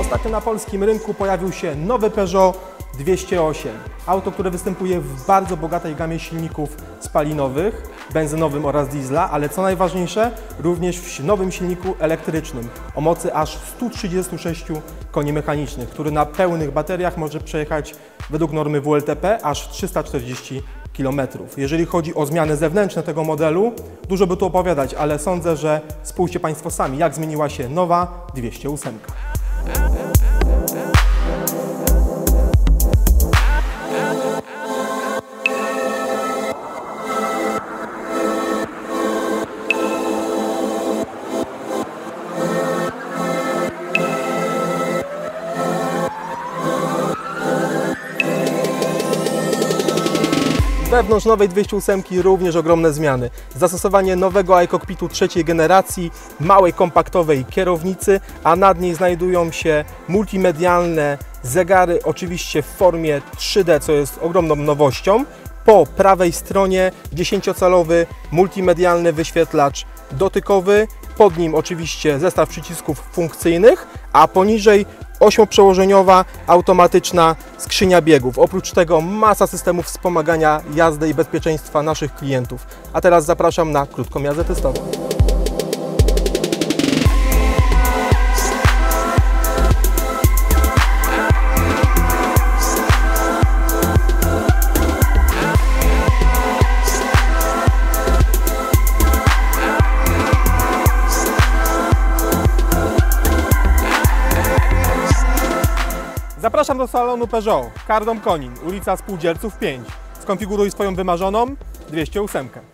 Ostatnio na polskim rynku pojawił się nowy Peugeot 208. Auto, które występuje w bardzo bogatej gamie silników spalinowych, benzynowym oraz diesla, ale co najważniejsze, również w nowym silniku elektrycznym o mocy aż 136 koni mechanicznych, który na pełnych bateriach może przejechać według normy WLTP aż 340 km. Jeżeli chodzi o zmiany zewnętrzne tego modelu, dużo by tu opowiadać, ale sądzę, że spójrzcie Państwo sami, jak zmieniła się nowa 208. Wewnątrz nowej 208 również ogromne zmiany. Zastosowanie nowego iCockpitu trzeciej generacji, małej kompaktowej kierownicy, a nad niej znajdują się multimedialne zegary, oczywiście w formie 3D, co jest ogromną nowością. Po prawej stronie 10-calowy multimedialny wyświetlacz dotykowy, pod nim oczywiście zestaw przycisków funkcyjnych, a poniżej ośmioprzełożeniowa automatyczna skrzynia biegów. Oprócz tego masa systemów wspomagania jazdy i bezpieczeństwa naszych klientów. A teraz zapraszam na krótką jazdę testową. Zapraszam do salonu Peugeot, Kardom Konin, ulica Spółdzielców 5. Skonfiguruj swoją wymarzoną 208.